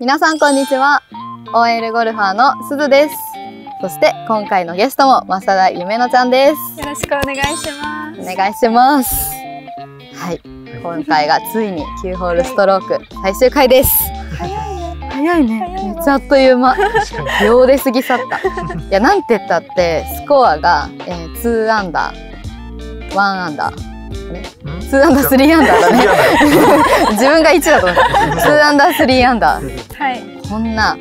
皆さんこんにちは。OL ゴルファーのすずです。そして今回のゲストも増田ゆめのちゃんです。よろしくお願いします。お願いします。はい。今回がついに9ホールストローク最終回です。早いね。早いね。めっちゃあっという間。秒で過ぎ去った。いやなんて言ったってスコアが、えー、2アンダー1アンダー。ね2アンダー3アンダーだね。自分が1だと思った。2アンダー3アンダー。はい。こんなあ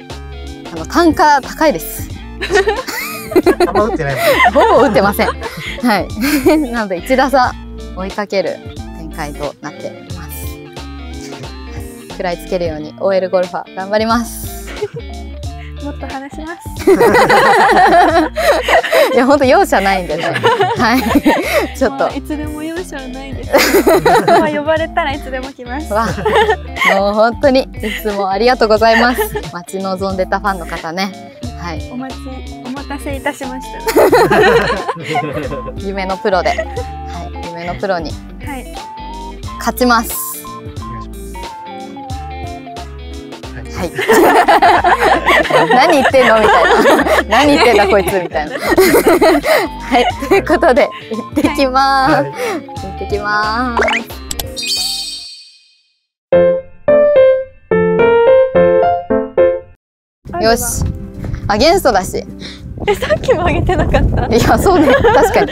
の単価高いです。あんま打ってないもんほぼ打ってません。はい。なので1打差追いかける展開となっております。食らいつけるように OL ゴルファー頑張ります。もっと話します。いや本当容赦ないんでね。はい。ちょっと。いつでも容赦はない。ですまあ呼ばれたらいつでも来ますわもう本当にいつもありがとうございます。待ち望んでたファンの方ね。はい。お待ちお待たせいたしまし 夢のプロで、はい、夢のプロにたはい。勝ちますはい。何言ってんの？みたいな。何言ってんだこいつ？みたいな。はい。ということで行ってきます、はい。行ってきます。よし。アゲンストだし。えさっきもあげてなかった？いやそうね。確かに。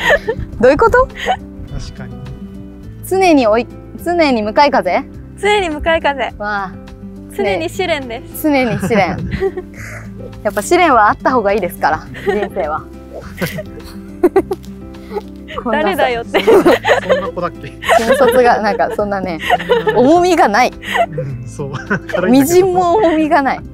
どういうこと？確かに。常に追い常に向かい風？常に向かい風。わあ常に試練です、常に試練。やっぱ試練はあった方がいいですから人生は。誰だよって。そんな子だっけ？新卒がなんかそんなね重みがない。うんそう。みじんも重みがない。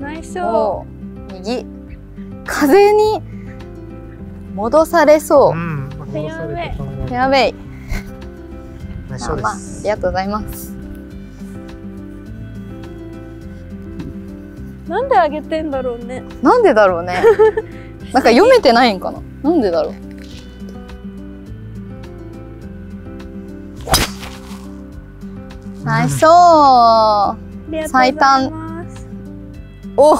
内緒。お右。風に戻されそう。うんまあ戻されたかな。フェアウェイ。内まあまあありがとうございます。なんであげてんだろうね。なんでだろうね。なんか読めてないんかな。なんでだろう。ナイスショーありがとうございます。お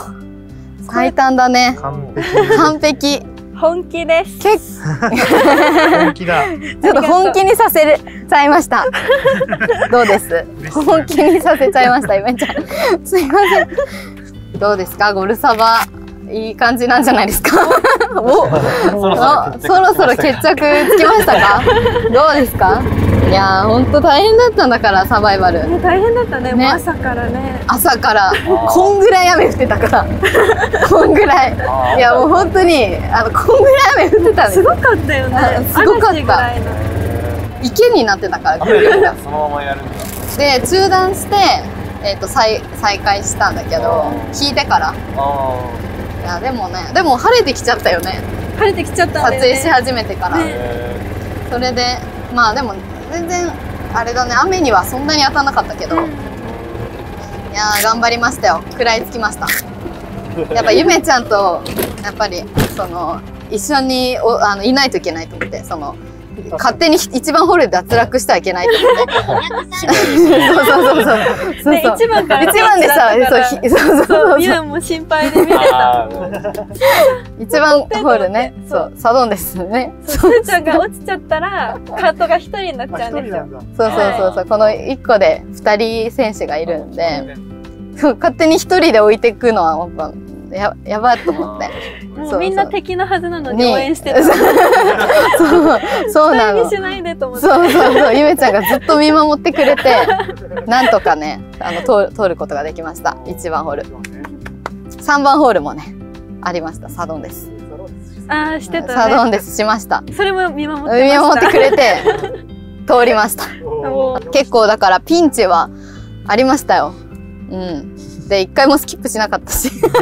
最短だね。完璧。完璧本気です結本気だちょっと本気にさせちゃいました。どうです？本気にさせちゃいました、ゆめちゃん。すいません。どうですか？ゴルサバ。いい感じなんじゃないですか？おおそろそろ決着つきましたか？どうですか？いやー、ほんと大変だったんだから、サバイバル。ね大変だったね。ね。もう朝からね。朝から、こんぐらい雨降ってたから。こんぐらい。いや、もう本当に、あの、こんぐらい雨降ってたんですすごかったよね。あすごかった。池になってたから。そのままやるんだ。で中断して、えー、と再再開したんだけど聞いてから。あいやでもねでも晴れてきちゃったよね。晴れてきちゃったん撮だよね。影し始めてから、あ。ね。えそれでまあでも全然あれだね。雨にはそんなに当たんなかったけど、いやー頑張りましたよ。食らいつきました。やっぱゆめちゃんとやっぱりその一緒におあのいないといけないと思ってその勝手に一番ホールで脱落してはいけないと思って。そうそうそうそう。そうそうね一番から一番でさそうひそうそうそそううゆうも心配で見てた。一番ホールねそそうサドンですね。そう。すーちゃんが落ちちゃったらカートが一人になっまあちゃうんですよ。そうそうそうそう。この一個で二人選手がいるんでそう勝手に一人で置いていくのはやっぱややばいと思ってもそううみんな敵のはずなのにね。応援してた。そうそうなの。しないでと思って。そうそうそうゆめちゃんがずっと見守ってくれてなんとかねあの通る通ることができました。1番ホール。3番ホールもねありました。サドンです。ああしてサたね。ドンです。しました。それも見守ってました。見守ってくれて通りました。結構だからピンチはありましたよ。うんで一回もスキップしなかったし。スキップ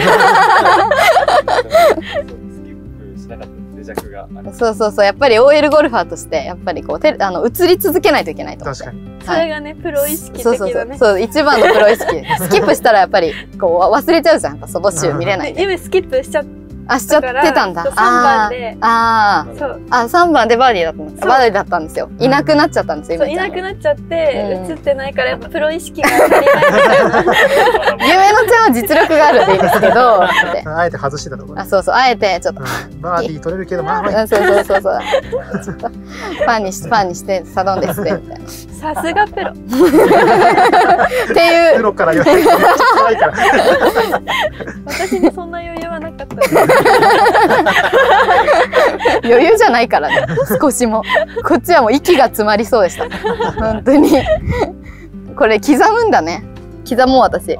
しなかったデジャクがある。そうそうそう。やっぱり OL ゴルファーとしてやっぱりこうてあの移り続けないといけないと思って。確かに。それがねプロ意識そうそうそう。的だねそう一番のプロ意識。スキップしたらやっぱりこう忘れちゃうじゃん。その週見れないで。で夢スキップしちゃっあ、しちゃってたんだ。だからそう三番で。あー。そう。あー。あ、3番でバーディーだったんです。バーディーだったんですよ。いなくなっちゃったんですよ、そういなくなっちゃって、うん。映ってないからやっぱプロ意識が足りない。みたいなゆめのちゃんは実力があるでいいですけど、あえて外してたところ。あ、そうそう、あえてちょっと、うん。バーディー取れるけどまあそうそうそうそう。ちょっとファンにし、ファンにして、サドンですって、みたいな。さすがプロっていう、プロから言われてめっちゃ辛いから私にそんな余裕はなかった余裕じゃないからね、少しも。こっちはもう息が詰まりそうでした。本当に。これ刻むんだね。刻もう私。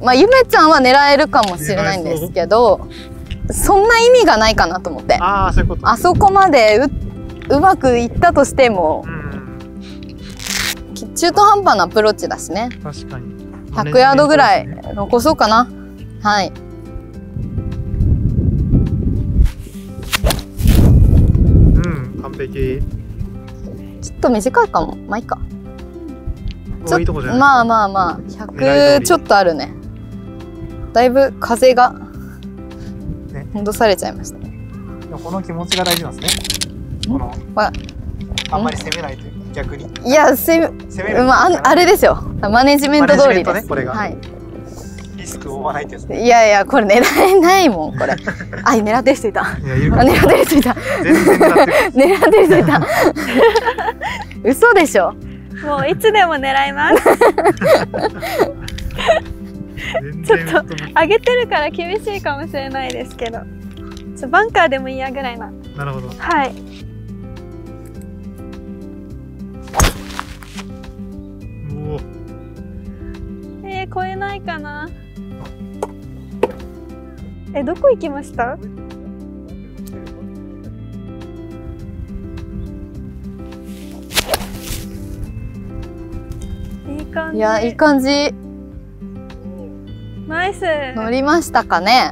まあ、ゆめちゃんは狙えるかもしれないんですけど、そんな意味がないかなと思って。ああそういうことあそこまでううまくいったとしても中途半端なアプローチだしね。確かに。100ヤードぐらい残そうかな。はい。うん完璧。ちょっと短いかも。まあいいか。ちょおいいとこじゃないまあまあまあ狙い通100り。ちょっとあるね。だいぶ風がね。戻されちゃいましたね。この気持ちが大事なんですねこのまあ。あんまり攻めないという逆に。いやせ攻める。まああれですよ。マネジメント通りです、マネジメントねこれが。はい。リスクを負わないってやつねいやいやこれ狙えないもんこれ。あ狙ってる人いた。いやいるあ狙ってる人いた。全然狙ってる。狙ってる人いた。嘘でしょ。もういつでも狙います。全ちょっと上げてるから厳しいかもしれないですけど。バンカーでもいいやぐらいな。なるほど。はいえー、超えないかな？えどこ行きました？いい感じ。いやいい感じ。ナイス。乗りましたかね？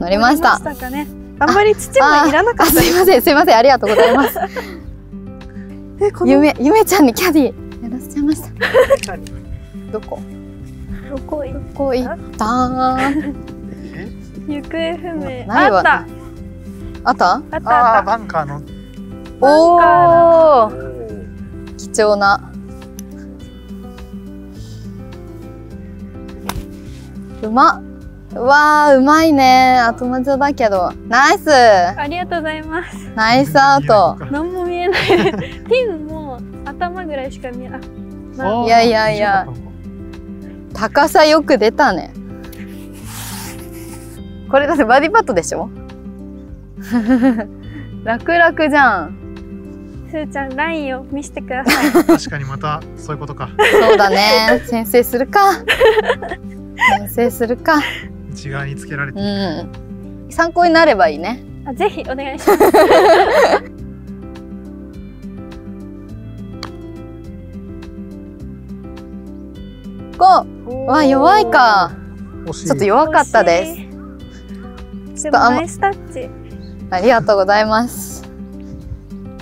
乗りました。かね？あんまり土もいらなかあった。すいませんすいませんありがとうございます。えこのゆめゆめちゃんにキャディやらせちゃいました。どこ？どこ行っどこ行った行方不明ないわあったあったあったあああバンカーのおお貴重なうまっわーうまいね後待ちだけどナイスありがとうございますナイスアウト何も見えないピンも頭ぐらいしか見えないいやいやいや高さよく出たね。これだってバディパットでしょ？楽々じゃん。すーちゃんラインを見せてください。確かにまたそういうことか。そうだね。先生するか。先生するか。内側につけられて。うん。参考になればいいね。あぜひお願いします。こうわ弱いか。ちょっと弱かったです。すでもとあんまナイスタッチ。ありがとうございます。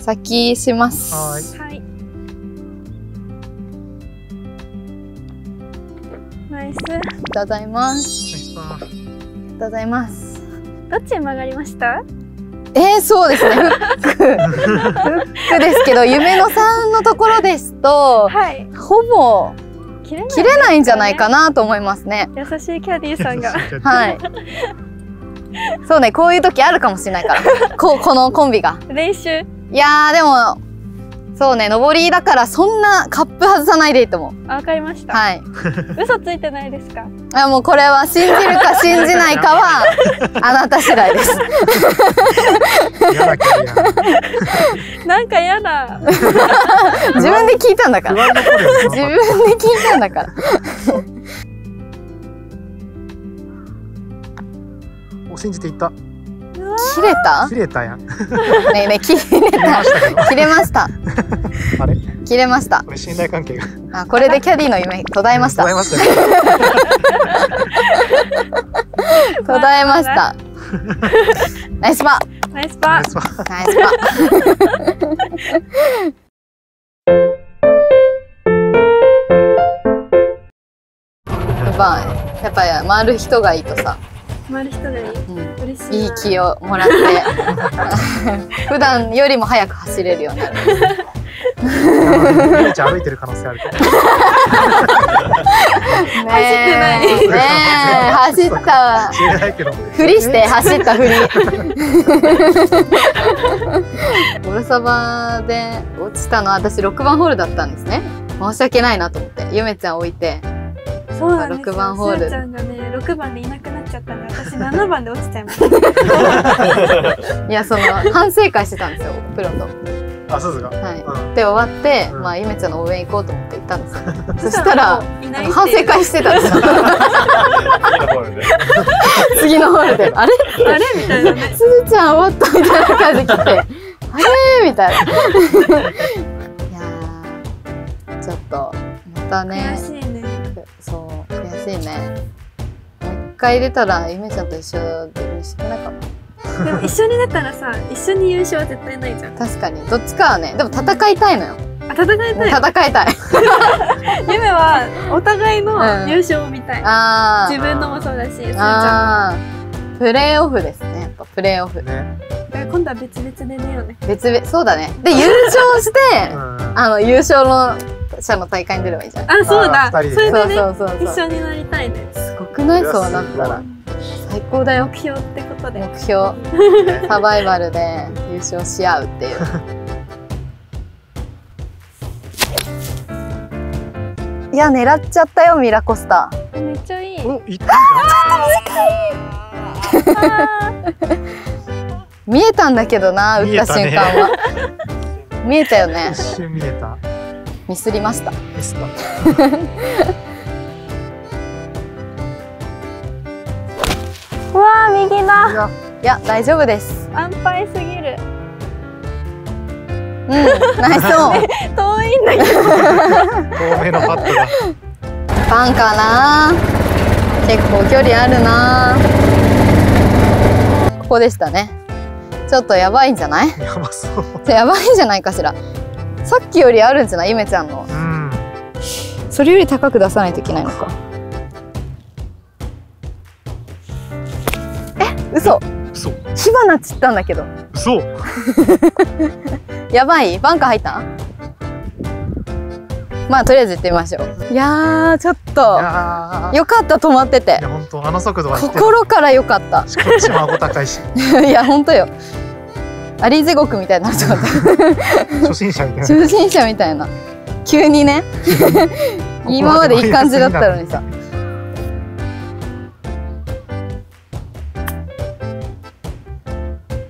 先します。はーい。はい。ナイス。ありがとうございます。ナイスパー。ありがとうございます。どっちに曲がりました？えー、そうですね。フックフックですけど夢のさんのところですとはい。ほぼ切れない切れないんじゃないかなと思いますね。優しいキャディーさんが。はい。そうねこういう時あるかもしれないから。こうこのコンビが。練習。いやーでもそうね上りだからそんなカップ外さないでいいと思う。あわかりました、はい。嘘ついてないですか？あもうこれは信じるか 信じないかは あなた次第です。嫌だな。んかやだ。自分で聞いたんだか不ら自分で聞いたんだから。お信じていった切れた？切れたやん。ねえねえ切れ切れたましたけど切れました。あれ？切れました。これ信頼関係が。あこれでキャディの夢途絶えました。途絶えましたよ。途絶えました。ナイスパナイスパナイスパー。ナイスパやっぱやっぱ回る人がいいとさ決まる人がいい。うん。嬉しいな。いい気をもらって。普段よりも早く走れるようになる。ゆめちゃん歩いてる可能性ある。ねえ。走ってねえ走ったわ。知らないけど。ふりして走ったふり。ボルサバで落ちたのは私6番ホールだったんですね。申し訳ないなと思って。ゆめちゃん置いてそうなんですよ六番ホール。ちゃんがね6番でいなくなっちゃったんで 私7番で落ちちゃいました。いやその反省会してたんですよプロと。あ、すずが。はい、うん。で終わって、うん。まあゆめちゃんの応援行こうと思って行ったんですよ。そしたら反省会してたんですよ。次のホールで。あれ？あれ？みたいなね。すずちゃん終わったみたいな感じで来て あれ？みたいな。いやーちょっとまたね。悔しいねしいね。もう一回出たらゆめちゃんと一緒で嬉しくないかなでも一緒に出たらさ一緒に優勝は絶対ないじゃん。確かに。どっちかはね。でも戦いたいのよ。あ戦いもうたい？戦いたい。夢はお互いのうん。優勝を見たい、あー。自分のもそうだしすー。ちゃんプレーオフですね。やっぱプレーオフ。ね。もだから今度は別々で寝ようね。別々。そうだね。で優勝してうん。あの優勝の者の大会に出ればいいじゃん。あそうだ。あ二人でそれでねそうそうそう一緒になりたいね。すごく。ないそうなったら最高だよ。目標ってことで。目標。サバイバルで優勝し合うっていう。いや狙っちゃったよミラコスタめっちゃいい。お、行ったあ 見えたんだけどな打った瞬間は。見えたよね。一瞬見えた。ミスりました。ミスった。ー うわー右だ。いや、大丈夫です。安牌すぎる。うんナイスオン遠いんだけど。遠めのパットが。バンカーな？結構距離あるな。ここでしたね。ちょっとやばいんじゃない？やばそう。やばいんじゃないかしらさっきよりあるんじゃない？ゆめちゃんの。うん。それより高く出さないといけないのか。え嘘。嘘。火花散ったんだけど。嘘。やばい。バンカー入った？まあとりあえず行ってみましょう。いやーちょっいとよかった止まってて。いや、本当あの速度は心からよかった。こっちも顎高いし、いや本当よアリ地獄みたいになっちゃった。初心者みたいな。初心者みたいな。急にね。今までいい感じだったのにさ。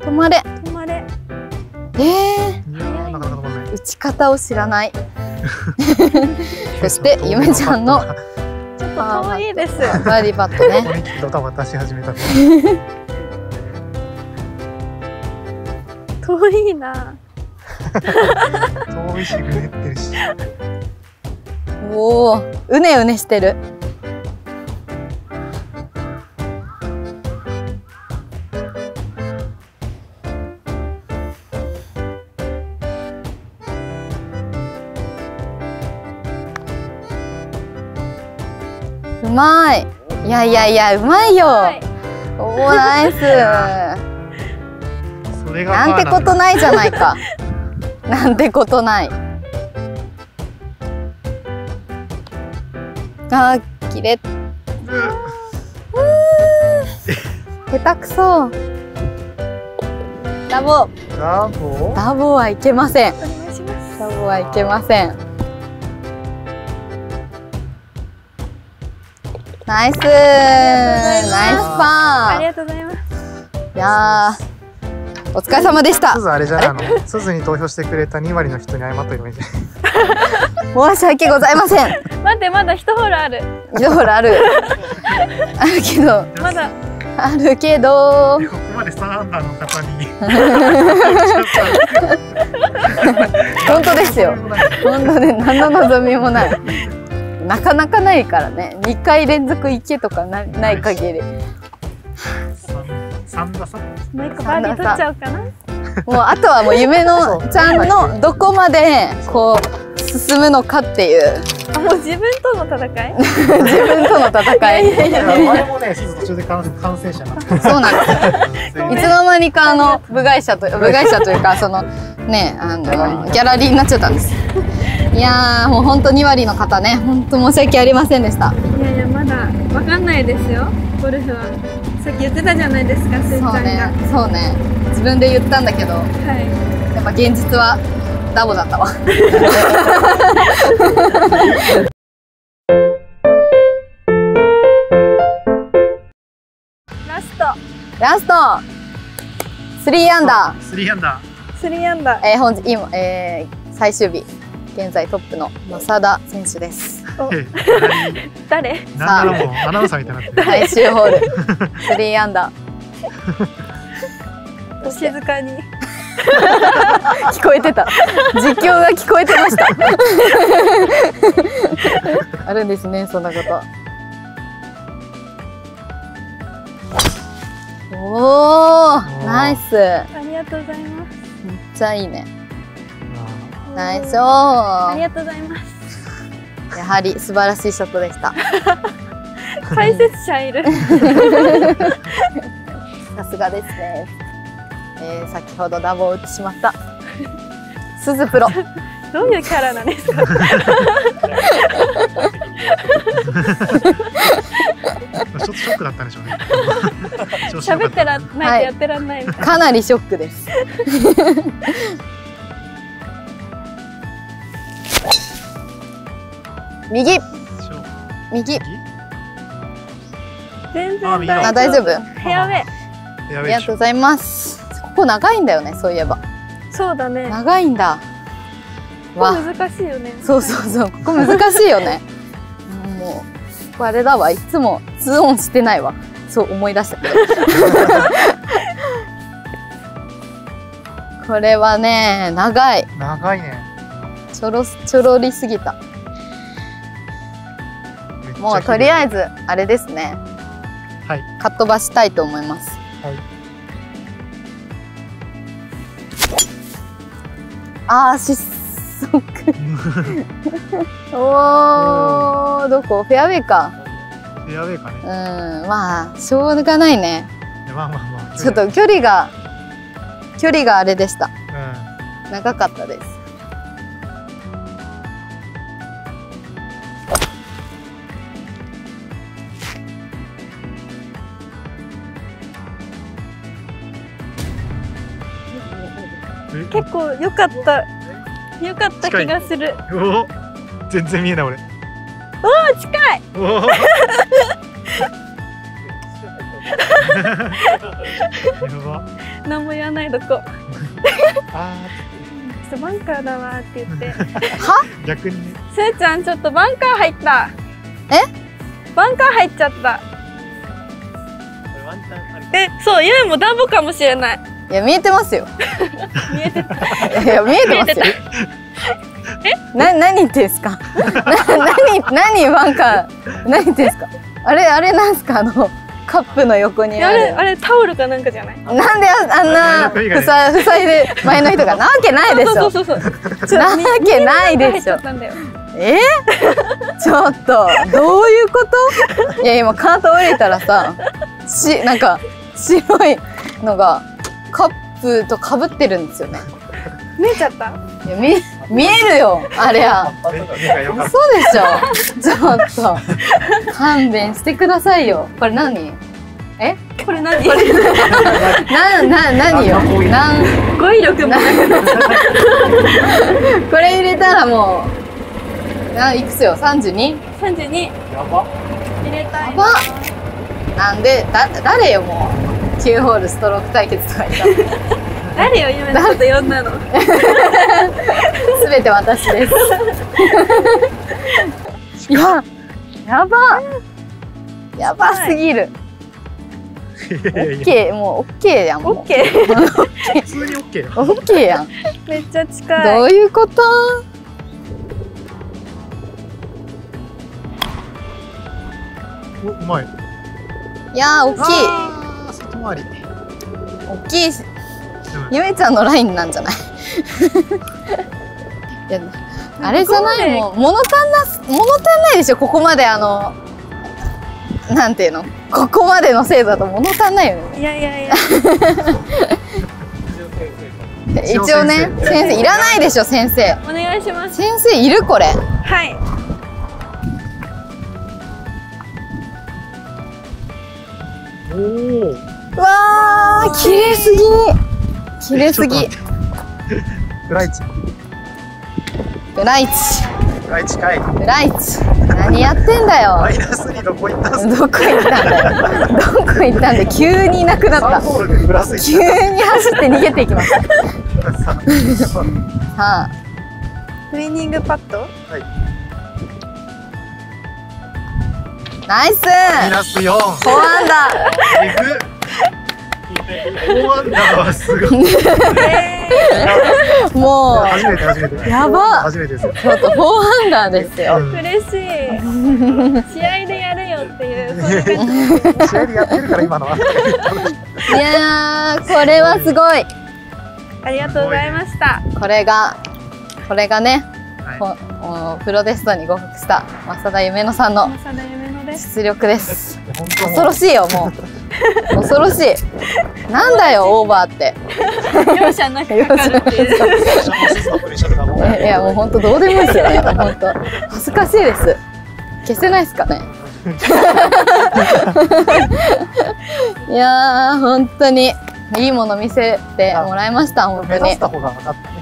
止まれ。止まれ。えー。打ち方を知らない。そしてゆめちゃんのちょっと遠いです。バーディーパットね遠いな遠いし、ぐねってるし。おおうねうねしてるうまいいやいやいやうまいよ、はいおおナイスなんてことないじゃないか。なんてことない。あー切れ。下手くそ。ダボ。ラボ？ダボはいけません。お願いしますダボはいけません。ナイスナイスパー。ありがとうございます。いやーお疲れ様でした。すずあれじゃないの？すずに投票してくれた2割の人に謝っといてもいいんじゃ申し訳ございません。待ってまだ一ホールある。一ほらある。あるけど。まだ。あるけど。ここまで3アンダーの方に。本当ですよ。本当ね何の望みもない。なかなかないからね。2回連続行けとかなない限り3打差もう一個バーディー取っちゃおうかな。もうあとはもう夢のちゃんのどこまでこう進むのかっていう。あもう自分との戦い？自分との戦い。前もね、途中で感感染者になって。そうなんです。よいつの間にかあの部外者と部外者というかそのねあのギャラリー。になっちゃったんです。いやーもう本当2割の方ね。本当申し訳ありませんでした。いやいやまだわかんないですよゴルフはさっき言ってたじゃないですかすーちゃんが、そうね。そうね自分で言ったんだけどはい。やっぱ現実はダボだったわ。ラスト。ラスト。3アンダー。3アンダ3アンダー。えー、本日今、えー、最終日現在トップの正田選手です。ー。誰？なんならもうアナウンサーみたいになってる。最終ホール。3アンダお静かに。ー 聞こえてた。実況が聞こえてました。あるんですねそんなこと。おおナイス。めっありがとうございます。ちゃいいねナイスありがとうございます。やはり素晴らしいショットでした。解説者いる。さすがですね、えー、先ほどダボを打ってしまった。鈴プロ。どういうキャラなんですか？ちょっとショックだったんでしょうね。喋ってらんないとやってらんない。かなりショックです右。右。ッ全あ右だ。あ大丈夫。ヘアウェイク。エアウェイショありがとうございます。ここ長いんだよねそういえば。そうだね。長いんだ。わ。難しいよね。そうそうそう。ここ難しいよね。もうここあれだわいつも2オンしてないわそう思い出したけどこれはね長い長いね。ちょろちょろりすぎたもうとりあえずあれですねはい。かっ飛ばしたいと思いますはい。あー失速 おーどこ？フェアウェイかエアウェイかね。うんまあしょうがないねまあまあまあ。ちょっと距離が距離があれでしたうん。長かったです結構良かった。良かった気がする。おお全然見えない俺。おー近い。おお。やば。何も言わないどこあちょっとバンカーだわーって言って。ー逆にね。すーちゃんちょっとバンカー入った。え？バンカー入っちゃった。えそうゆうもダボかもしれないいや見えてますよ。見えてた。いや見えてますよ。な何言ってんすか？な何何バンカー何言ってんすか？あれあれなんすか？あのカップの横にある。あれあれタオルかなんかじゃない？なんでああんな前の人がね塞塞いで前の人がなわけないでしょ。そうそうそうそう。なわけないでしょ。え？ちょっとどういうこと？いや今カート降りたらさしなんか白いのがプとかぶってるんですよね。見えちゃった？いや見見えるよあれや目が良かっ嘘でしょ。ちょっと。勘弁してくださいよ。これ何？これ何？なな何よ？なん語彙力も。なくこれ入れたらもう。ないくつよ？32? た32た。やば。入れたいやば。なんでだ誰よもう9ホールストローク対決とか言ったの誰よ今ちょっと呼んだの？すべて私です。いや、やば。やばすぎる。オッケー、もうオッケーやん。オッケー普通にオッケーよ。オッケーやん。めっちゃ近いどういうこと？おうまい。いやー、大きい。回り。大きい。し。ゆめちゃんのラインなんじゃない？いやあれじゃないもん物足んなす物足んないでしょ？ここまであのなんていうの？ここまでの精度だと物足んないよね。いやいやいや。一応ね先生。先生いらないでしょ先生。お願いします。先生いるこれ。はい。おお。うわー綺麗すぎ。綺麗すぎ。フライチ。ブライチ。フライチかい。ブライチ。何やってんだよ。マイナスにどこ行ったんすか？どこ行った？んだよどこ行ったんだ？よ急にいなくなった。サンホールでプラス急に走って逃げていきました1。さあ。ウイニングパッド？はい。ナイス。マイナス4。4アンダえぐ。4アンダーはすごい。ーも初めて初めて。やば初めてですちょっと4アンダーですようん嬉しい試合でやれよっていう試合でやってるから今のは。いやーこれはすごいありがとうございましたこれがこれがね、はいプロテストに合格した増田夢乃さんの正田夢乃です実力です恐ろしいよもう 恐ろしい。なんだよオーバーって。容赦なくかかるってい やもう本当どうでもいいですよね。本当。恥ずかしいです。消せないですかね。いやー本当に。いいもの見せてもらいました本当に。目指した方が分かったね。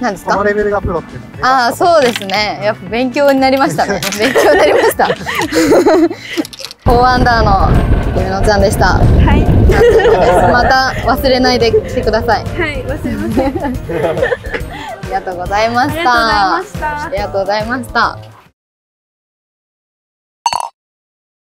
何ですか？このレベルがプロっていうのを目指したああそうですね。やっぱ勉強になりましたね。勉強になりました。4アンダーのゆめのちゃんでした。はい。また忘れないで来てください。はい忘れません。ありがとうございました。ありがとうございました